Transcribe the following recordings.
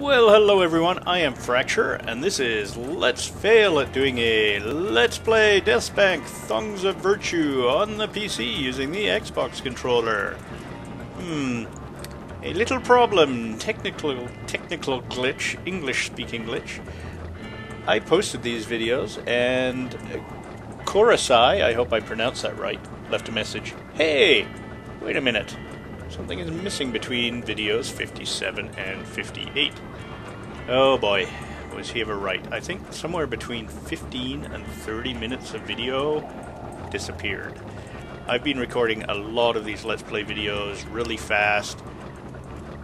Well, hello everyone, I am Fracture, and this is Let's Fail at doing a Let's Play Deathspank Thongs of Virtue on the PC using the Xbox controller. Hmm, a little problem, technical, technical glitch, English-speaking glitch. I posted these videos, and Korosai, I hope I pronounced that right, left a message. Hey, wait a minute. Something is missing between videos 57 and 58. Oh boy, was he ever right. I think somewhere between 15 and 30 minutes of video disappeared. I've been recording a lot of these Let's Play videos really fast.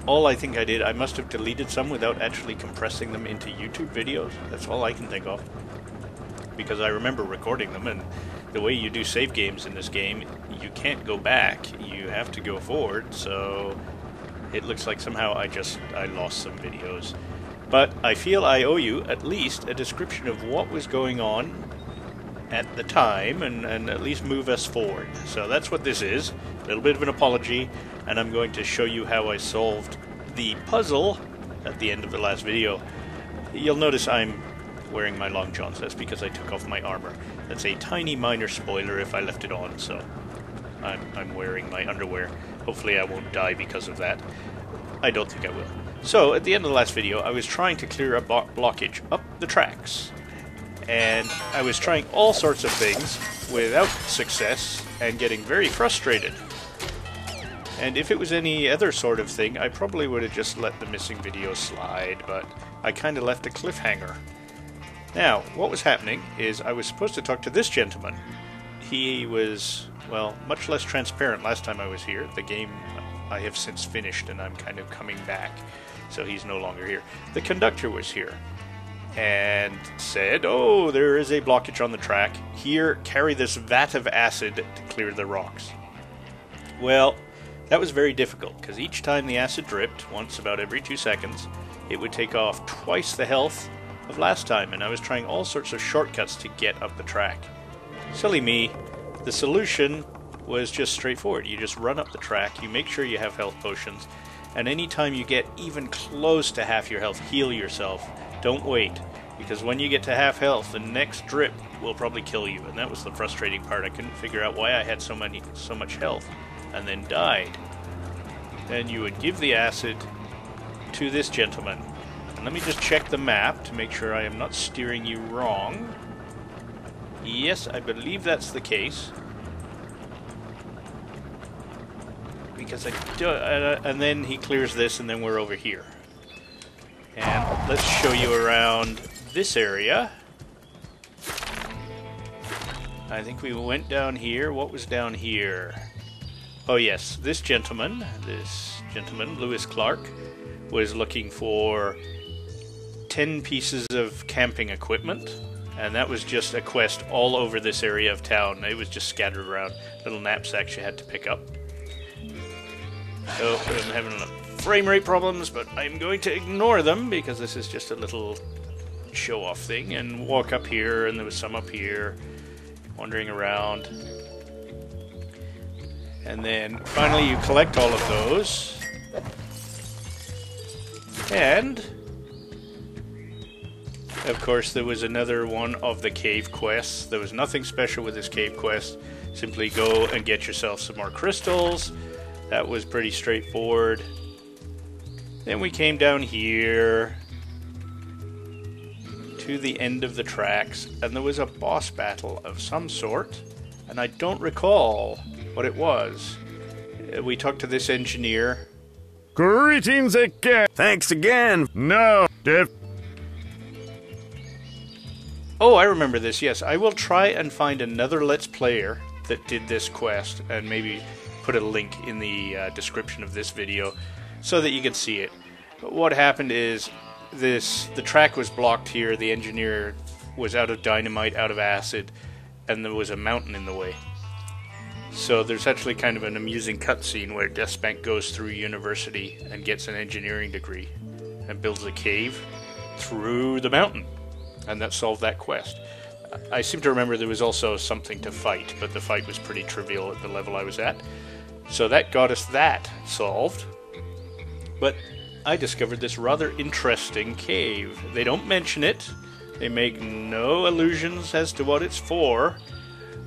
All I think I did, I must have deleted some without actually compressing them into YouTube videos. That's all I can think of. Because I remember recording them, and the way you do save games in this game, you can't go back. You have to go forward, so it looks like somehow I just I lost some videos. But I feel I owe you at least a description of what was going on at the time and, and at least move us forward. So that's what this is. A little bit of an apology, and I'm going to show you how I solved the puzzle at the end of the last video. You'll notice I'm wearing my long johns. That's because I took off my armor. That's a tiny minor spoiler if I left it on, so I'm, I'm wearing my underwear. Hopefully I won't die because of that. I don't think I will. So, at the end of the last video, I was trying to clear a blockage up the tracks. And I was trying all sorts of things without success and getting very frustrated. And if it was any other sort of thing, I probably would have just let the missing video slide, but I kind of left a cliffhanger. Now, what was happening is I was supposed to talk to this gentleman. He was, well, much less transparent last time I was here. The game I have since finished and I'm kind of coming back, so he's no longer here. The conductor was here and said, Oh, there is a blockage on the track. Here, carry this vat of acid to clear the rocks. Well, that was very difficult because each time the acid dripped, once about every two seconds, it would take off twice the health of last time, and I was trying all sorts of shortcuts to get up the track. Silly me. The solution was just straightforward. You just run up the track, you make sure you have health potions, and anytime you get even close to half your health, heal yourself. Don't wait, because when you get to half health, the next drip will probably kill you, and that was the frustrating part. I couldn't figure out why I had so many, so much health, and then died. Then you would give the acid to this gentleman. Let me just check the map to make sure I am not steering you wrong. Yes, I believe that's the case. because I do, uh, and then he clears this, and then we're over here. And let's show you around this area. I think we went down here. What was down here? Oh yes, this gentleman, this gentleman, Lewis Clark, was looking for 10 pieces of camping equipment, and that was just a quest all over this area of town. It was just scattered around, little knapsacks you had to pick up. Oh, I'm having frame rate problems, but I'm going to ignore them because this is just a little show off thing and walk up here and there was some up here wandering around and then finally you collect all of those and of course there was another one of the cave quests there was nothing special with this cave quest simply go and get yourself some more crystals that was pretty straightforward. Then we came down here to the end of the tracks, and there was a boss battle of some sort, and I don't recall what it was. Uh, we talked to this engineer. Greetings again. Thanks again. No, Def. Oh, I remember this. Yes, I will try and find another Let's Player that did this quest, and maybe put a link in the uh, description of this video so that you can see it. But what happened is this the track was blocked here, the engineer was out of dynamite, out of acid, and there was a mountain in the way. So there's actually kind of an amusing cutscene where Deathspank goes through university and gets an engineering degree and builds a cave through the mountain. And that solved that quest. I seem to remember there was also something to fight, but the fight was pretty trivial at the level I was at. So that got us that solved. But I discovered this rather interesting cave. They don't mention it, they make no allusions as to what it's for.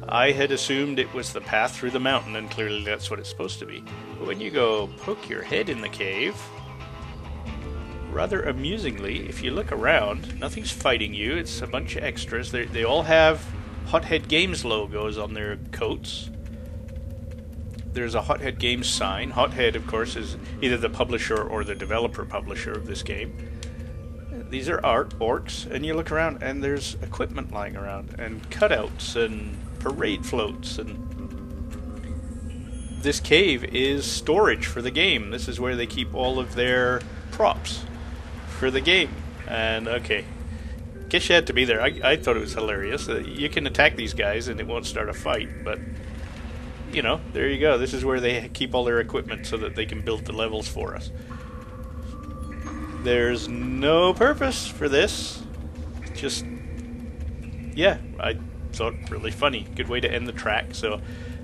I had assumed it was the path through the mountain, and clearly that's what it's supposed to be. But when you go poke your head in the cave, rather amusingly, if you look around, nothing's fighting you. It's a bunch of extras. They, they all have Hothead Games logos on their coats. There's a Hothead Games sign. Hothead, of course, is either the publisher or the developer publisher of this game. These are art orcs, and you look around, and there's equipment lying around, and cutouts, and parade floats, and this cave is storage for the game. This is where they keep all of their props for the game. And okay, guess you had to be there. I, I thought it was hilarious. Uh, you can attack these guys and it won't start a fight, but you know, there you go. This is where they keep all their equipment so that they can build the levels for us. There's no purpose for this. Just, yeah, I thought really funny. Good way to end the track. So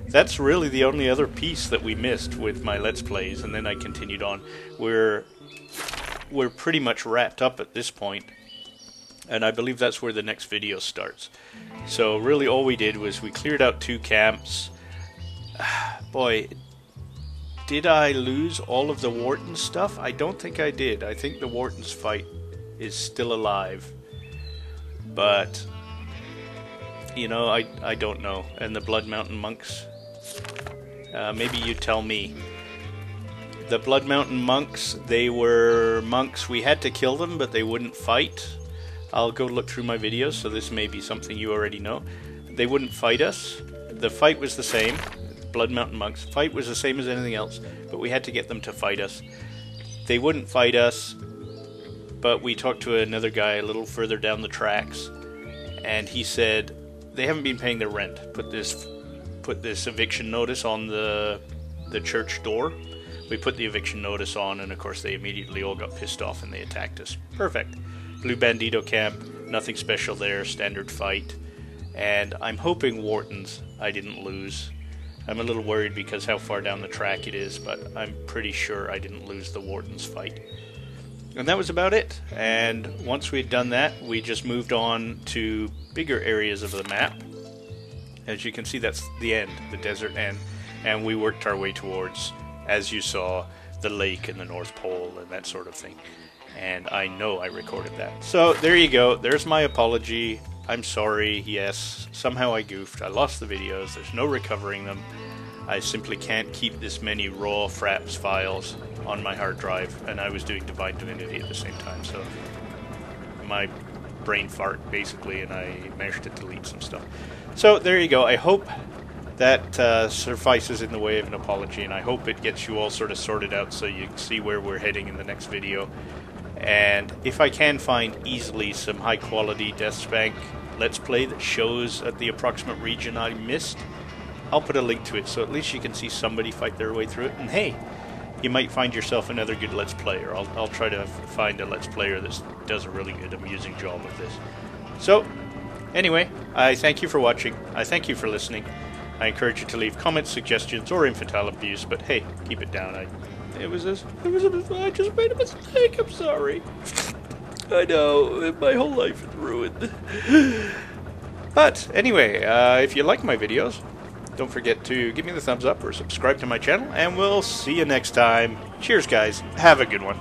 that's really the only other piece that we missed with my Let's Plays, and then I continued on. We're we're pretty much wrapped up at this point, and I believe that's where the next video starts. So really, all we did was we cleared out two camps. Boy, did I lose all of the Wharton stuff? I don't think I did. I think the Wharton's fight is still alive, but you know, I I don't know. And the Blood Mountain monks. Uh, maybe you tell me the Blood Mountain monks, they were monks. We had to kill them, but they wouldn't fight. I'll go look through my videos, so this may be something you already know. They wouldn't fight us. The fight was the same. Blood Mountain monks. Fight was the same as anything else, but we had to get them to fight us. They wouldn't fight us, but we talked to another guy a little further down the tracks, and he said they haven't been paying their rent. Put this put this eviction notice on the the church door we put the eviction notice on, and of course, they immediately all got pissed off and they attacked us. Perfect. Blue Bandito camp, nothing special there, standard fight. And I'm hoping Wharton's I didn't lose. I'm a little worried because how far down the track it is, but I'm pretty sure I didn't lose the Wharton's fight. And that was about it. And once we had done that, we just moved on to bigger areas of the map. As you can see, that's the end, the desert end. And we worked our way towards as you saw, the lake and the North Pole and that sort of thing. And I know I recorded that. So there you go. There's my apology. I'm sorry. Yes, somehow I goofed. I lost the videos. There's no recovering them. I simply can't keep this many raw Fraps files on my hard drive, and I was doing Divine Divinity at the same time, so my brain fart basically, and I managed to delete some stuff. So there you go. I hope that uh, suffices in the way of an apology, and I hope it gets you all sort of sorted out so you can see where we're heading in the next video. And if I can find easily some high quality DeathSpank Let's Play that shows at the approximate region I missed, I'll put a link to it so at least you can see somebody fight their way through it. And hey, you might find yourself another good Let's Player. I'll, I'll try to find a Let's Player that does a really good, amusing job of this. So, anyway, I thank you for watching. I thank you for listening. I encourage you to leave comments, suggestions, or infantile abuse, but hey, keep it down. I, it was a, it was a, I just made a mistake. I'm sorry. I know, my whole life is ruined. But anyway, uh, if you like my videos, don't forget to give me the thumbs up or subscribe to my channel, and we'll see you next time. Cheers, guys. Have a good one.